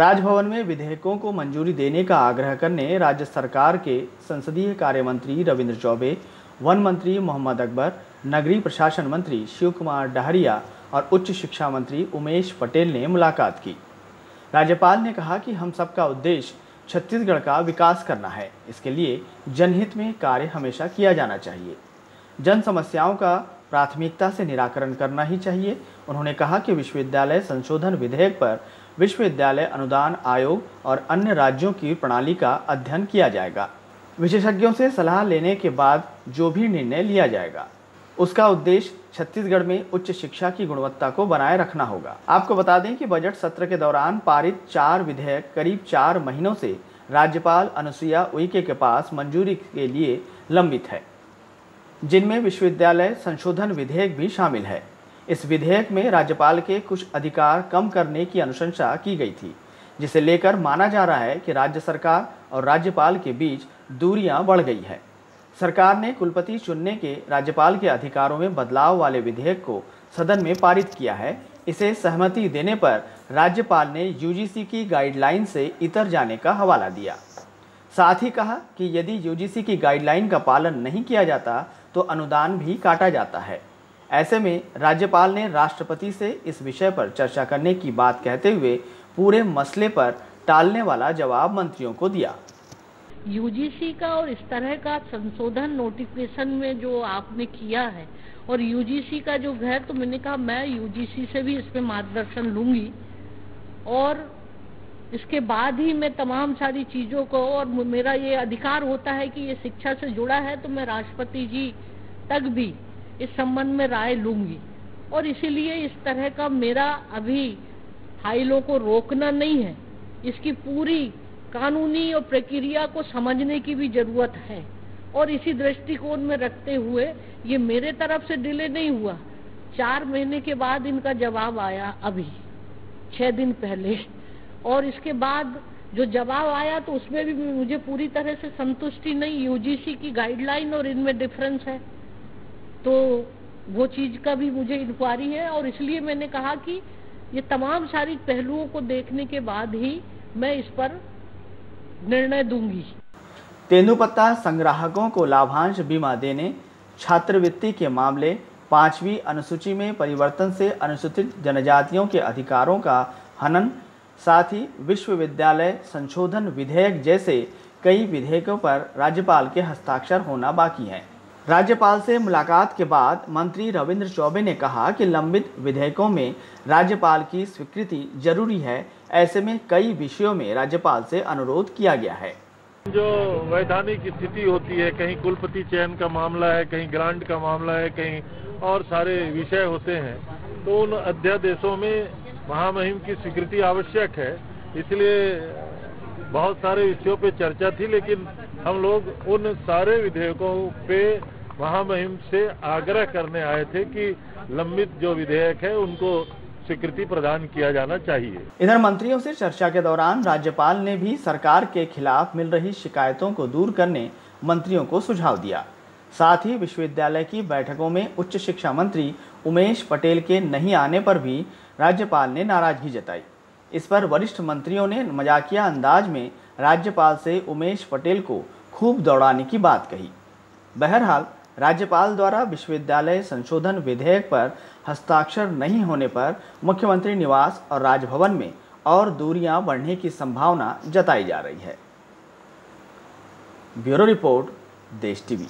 राजभवन में विधेयकों को मंजूरी देने का आग्रह करने राज्य सरकार के संसदीय कार्य मंत्री रविंद्र चौबे, वन मंत्री मोहम्मद अकबर, नगरीय प्रशासन मंत्री शिव कुमार डहरिया और उच्च शिक्षा मंत्री उमेश पटेल ने मुलाकात की। राज्यपाल ने कहा कि हम सबका उद्देश्य छत्तीसगढ़ का विकास करना है। इसके लिए जनहित में कार्य हमेशा किया जाना चाहिए। जन समस्याओं का प्राथमिकता से निराकरण करना ही चाहिए। उन्होंने कहा कि विश्वविद्यालय संशोधन विधेयक पर विश्वविद्यालय अनुदान आयोग और अन्य राज्यों की प्रणाली का अध्ययन किया जाएगा। विशेषज्ञों से सलाह लेने के बाद जो भी निर्णय लिया जाएगा, उसका उद्देश्य छत्तीसगढ़ में उच्च शिक्षा की गुणवत्ता को बनाए रखना होगा। आपको बता दें कि बजट सत्र के दौरान पारित चार विधेयक करीब चार महीनों से राज्यपाल अनुसुईया उइके के पास मंजूरी के लिए लंबित है, जिनमें विश्वविद्यालय संशोधन विधेयक भी शामिल है। इस विधेयक में राज्यपाल के कुछ अधिकार कम करने की अनुशंसा की गई थी, जिसे लेकर माना जा रहा है कि राज्य सरकार और राज्यपाल के बीच दूरियाँ बढ़ गई है। सरकार ने कुलपति चुनने के राज्यपाल के अधिकारों में बदलाव वाले विधेयक को सदन में पारित किया है। इसे सहमति देने पर राज्यपाल ने यूजीसी की गाइडलाइन से इतर जाने का हवाला दिया। साथ ही कहा कि यदि यूजीसी की गाइडलाइन का पालन नहीं किया जाता तो अनुदान भी काटा जाता है। ऐसे में राज्यपाल ने राष्ट्रपति से इस विषय पर चर्चा करने की बात कहते हुए पूरे मसले पर टालने वाला जवाब मंत्रियों को दिया। यूजीसी का और इस तरह का संशोधन नोटिफिकेशन में जो आपने किया है, और यूजीसी का जो है तो मैंने कहा मैं यूजीसी से भी इसमें मार्गदर्शन लूँगी, और इसके बाद ही मैं तमाम सारी चीज़ों को, और मेरा ये अधिकार होता है कि ये शिक्षा से जुड़ा है तो मैं राष्ट्रपति जी तक भी इस संबंध में राय लूँगी। और इसीलिए इस तरह का मेरा अभी फाइलों को रोकना नहीं है। इसकी पूरी कानूनी और प्रक्रिया को समझने की भी ज़रूरत है। और इसी दृष्टिकोण में रखते हुए ये मेरे तरफ़ से डिले नहीं हुआ। चार महीने के बाद इनका जवाब आया अभी, छह दिन पहले। और इसके बाद जो जवाब आया तो उसमें भी मुझे पूरी तरह से संतुष्टि नहीं। यूजीसी की गाइडलाइन और इनमें डिफरेंस है। तो वो चीज़ का भी मुझे इंक्वायरी है और इसलिए मैंने कहा कि ये तमाम सारी पहलुओं को देखने के बाद ही मैं इस पर निर्णय दूँगी। तेंदुपत्ता संग्राहकों को लाभांश बीमा देने, छात्रवृत्ति के मामले, पांचवी अनुसूची में परिवर्तन से अनुसूचित जनजातियों के अधिकारों का हनन, साथ ही विश्वविद्यालय संशोधन विधेयक जैसे कई विधेयकों पर राज्यपाल के हस्ताक्षर होना बाकी है। राज्यपाल से मुलाकात के बाद मंत्री रविंद्र चौबे ने कहा कि लंबित विधेयकों में राज्यपाल की स्वीकृति ज़रूरी है। ऐसे में कई विषयों में राज्यपाल से अनुरोध किया गया है। जो वैधानिक स्थिति होती है, कहीं कुलपति चयन का मामला है, कहीं ग्रांट का मामला है, कहीं और सारे विषय होते हैं तो उन अध्यादेशों में महामहिम की स्वीकृति आवश्यक है। इसलिए बहुत सारे विषयों पे चर्चा थी, लेकिन हम लोग उन सारे विधेयकों पे महामहिम से आग्रह करने आए थे कि लंबित जो विधेयक है, उनको स्वीकृति प्रदान किया जाना चाहिए। इधर मंत्रियों से चर्चा के दौरान राज्यपाल ने भी सरकार के खिलाफ मिल रही शिकायतों को दूर करने मंत्रियों को सुझाव दिया। साथ ही विश्वविद्यालय की बैठकों में उच्च शिक्षा मंत्री उमेश पटेल के नहीं आने पर भी राज्यपाल ने नाराज़गी जताई। इस पर वरिष्ठ मंत्रियों ने मजाकिया अंदाज में राज्यपाल से उमेश पटेल को खूब दौड़ाने की बात कही। बहरहाल राज्यपाल द्वारा विश्वविद्यालय संशोधन विधेयक पर हस्ताक्षर नहीं होने पर मुख्यमंत्री निवास और राजभवन में और दूरियाँ बढ़ने की संभावना जताई जा रही है। Bureau report, Desh TV.